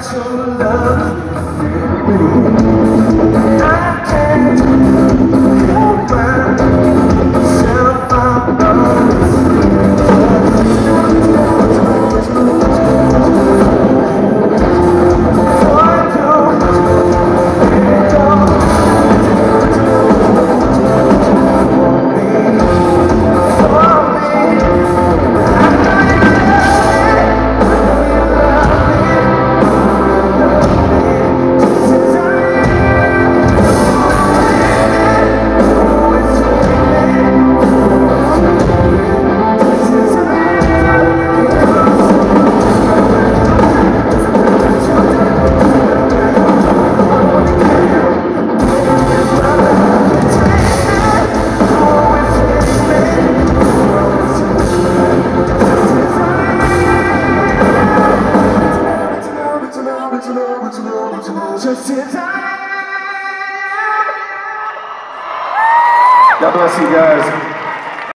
좀 God bless you guys.